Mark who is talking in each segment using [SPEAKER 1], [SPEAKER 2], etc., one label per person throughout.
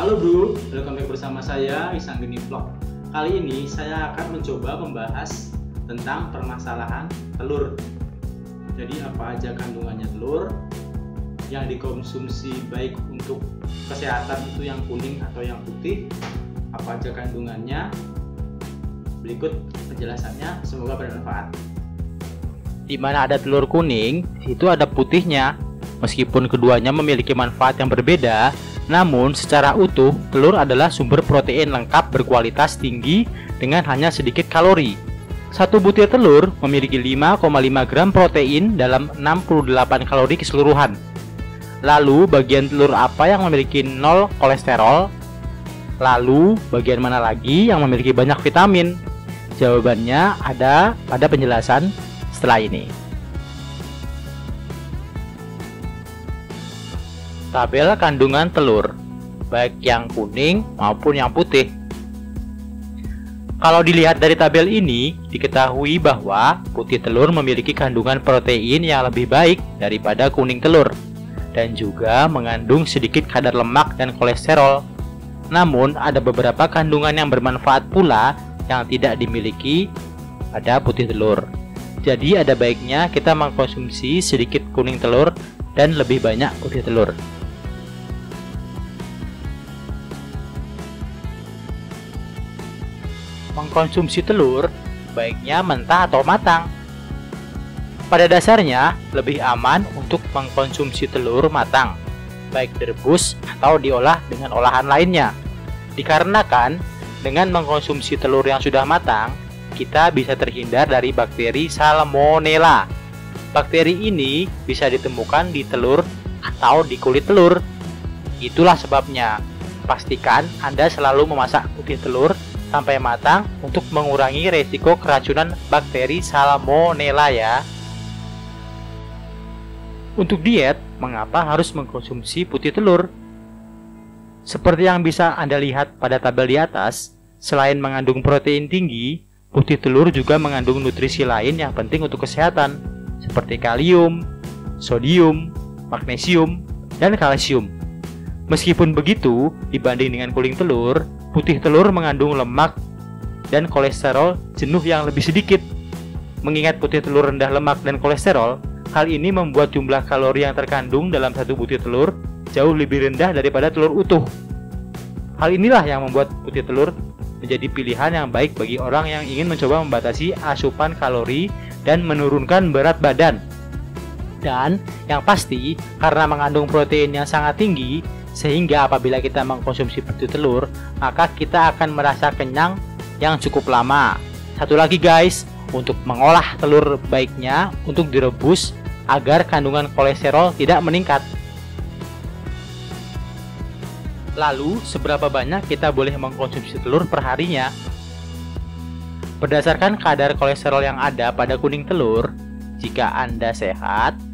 [SPEAKER 1] Halo bro, welcome back bersama saya Isang Geni Vlog. Kali ini saya akan mencoba membahas tentang permasalahan telur. Jadi apa aja kandungannya telur yang dikonsumsi baik untuk kesehatan itu yang kuning atau yang putih, apa aja kandungannya. Berikut penjelasannya, semoga bermanfaat.
[SPEAKER 2] Di mana ada telur kuning, itu ada putihnya. Meskipun keduanya memiliki manfaat yang berbeda, namun, secara utuh, telur adalah sumber protein lengkap berkualitas tinggi dengan hanya sedikit kalori. Satu butir telur memiliki 5,5 gram protein dalam 68 kalori keseluruhan. Lalu, bagian telur apa yang memiliki 0 kolesterol? Lalu, bagian mana lagi yang memiliki banyak vitamin? Jawabannya ada pada penjelasan setelah ini. Tabel kandungan telur, baik yang kuning maupun yang putih. Kalau dilihat dari tabel ini, diketahui bahwa putih telur memiliki kandungan protein yang lebih baik daripada kuning telur dan juga mengandung sedikit kadar lemak dan kolesterol. Namun, ada beberapa kandungan yang bermanfaat pula yang tidak dimiliki pada putih telur. Jadi, ada baiknya kita mengkonsumsi sedikit kuning telur dan lebih banyak putih telur. Mengkonsumsi telur, baiknya mentah atau matang. Pada dasarnya, lebih aman untuk mengkonsumsi telur matang, baik direbus atau diolah dengan olahan lainnya. Dikarenakan, dengan mengkonsumsi telur yang sudah matang, kita bisa terhindar dari bakteri Salmonella. Bakteri ini bisa ditemukan di telur atau di kulit telur. Itulah sebabnya, pastikan Anda selalu memasak putih telur sampai matang untuk mengurangi resiko keracunan bakteri Salmonella ya. Untuk diet, mengapa harus mengkonsumsi putih telur? Seperti yang bisa Anda lihat pada tabel di atas, selain mengandung protein tinggi, putih telur juga mengandung nutrisi lain yang penting untuk kesehatan, seperti kalium, sodium, magnesium, dan kalsium. Meskipun begitu, dibanding dengan kuning telur, putih telur mengandung lemak dan kolesterol jenuh yang lebih sedikit. Mengingat putih telur rendah lemak dan kolesterol, hal ini membuat jumlah kalori yang terkandung dalam satu butir telur jauh lebih rendah daripada telur utuh. Hal inilah yang membuat putih telur menjadi pilihan yang baik bagi orang yang ingin mencoba membatasi asupan kalori dan menurunkan berat badan. Dan yang pasti, karena mengandung protein yang sangat tinggi, sehingga apabila kita mengkonsumsi putih telur, maka kita akan merasa kenyang yang cukup lama. Satu lagi guys, untuk mengolah telur baiknya untuk direbus agar kandungan kolesterol tidak meningkat. Lalu, seberapa banyak kita boleh mengkonsumsi telur perharinya? Berdasarkan kadar kolesterol yang ada pada kuning telur, jika Anda sehat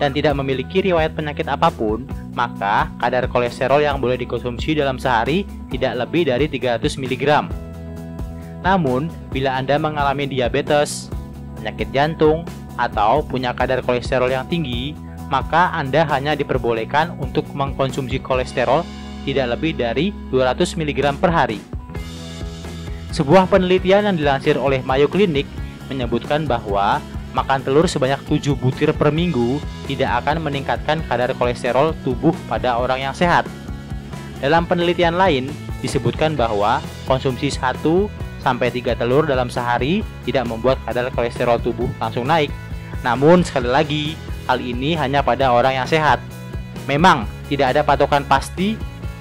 [SPEAKER 2] dan tidak memiliki riwayat penyakit apa pun, maka kadar kolesterol yang boleh dikonsumsi dalam sehari tidak lebih dari 300 mg. Namun, bila Anda mengalami diabetes, penyakit jantung, atau punya kadar kolesterol yang tinggi, maka Anda hanya diperbolehkan untuk mengkonsumsi kolesterol tidak lebih dari 200 mg per hari. Sebuah penelitian yang dilansir oleh Mayo Clinic menyebutkan bahwa makan telur sebanyak 7 butir per minggu tidak akan meningkatkan kadar kolesterol tubuh pada orang yang sehat. Dalam penelitian lain, disebutkan bahwa konsumsi 1 sampai 3 telur dalam sehari tidak membuat kadar kolesterol tubuh langsung naik. Namun sekali lagi, hal ini hanya pada orang yang sehat. Memang tidak ada patokan pasti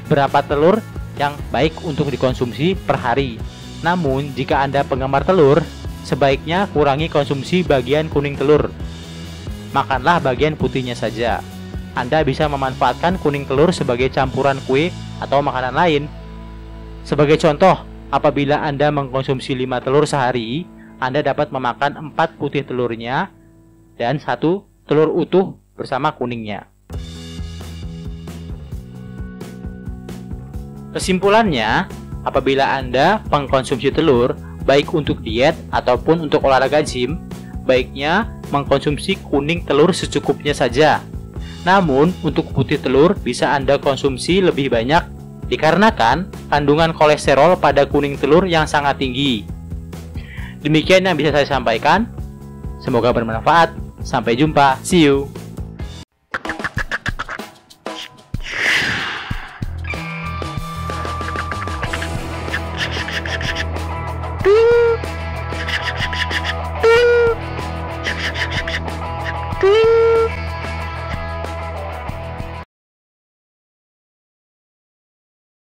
[SPEAKER 2] berapa telur yang baik untuk dikonsumsi per hari. Namun, jika Anda penggemar telur, sebaiknya kurangi konsumsi bagian kuning telur. Makanlah bagian putihnya saja. Anda bisa memanfaatkan kuning telur sebagai campuran kue atau makanan lain. Sebagai contoh, apabila Anda mengkonsumsi 5 telur sehari, Anda dapat memakan 4 putih telurnya dan satu telur utuh bersama kuningnya. Kesimpulannya, apabila Anda mengkonsumsi telur, baik untuk diet ataupun untuk olahraga gym, baiknya mengkonsumsi kuning telur secukupnya saja. Namun, untuk putih telur bisa Anda konsumsi lebih banyak dikarenakan kandungan kolesterol pada kuning telur yang sangat tinggi. Demikian yang bisa saya sampaikan. Semoga bermanfaat. Sampai jumpa. See you.